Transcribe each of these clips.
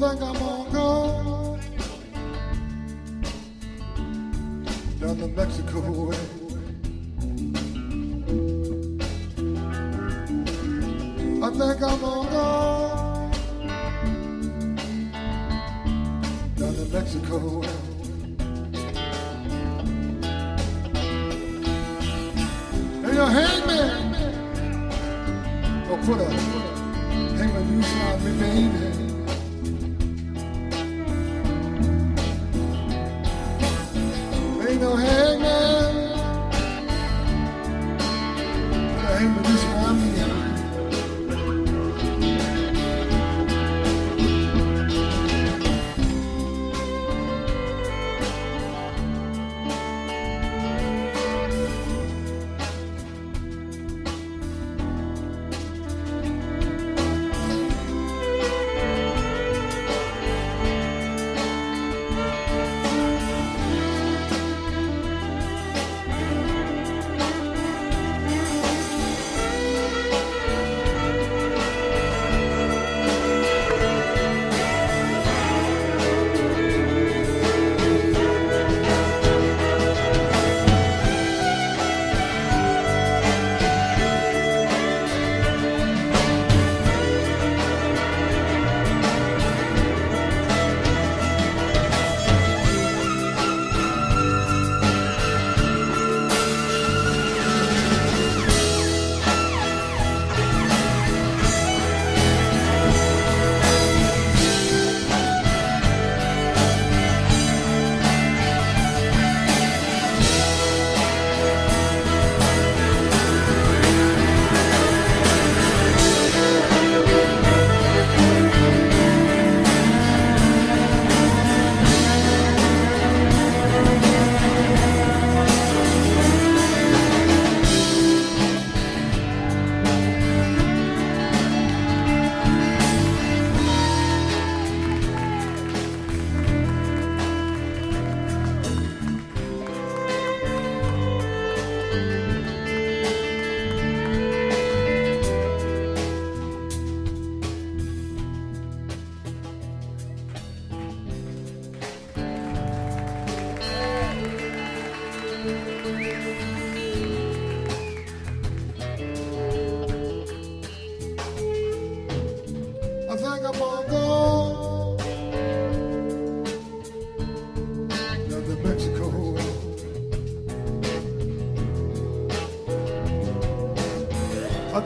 think I'm gonna go down the Mexico way. I think I'm gonna go down the Mexico. way. Hey, your hangman, oh put up, hangman You on me, baby.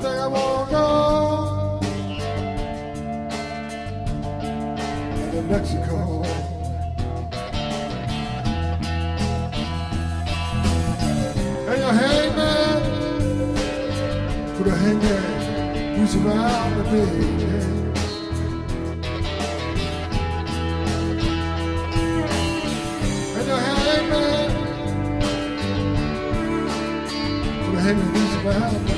I won't. And in Mexico. And your hangman, for the hangman, who's around the big hanging around.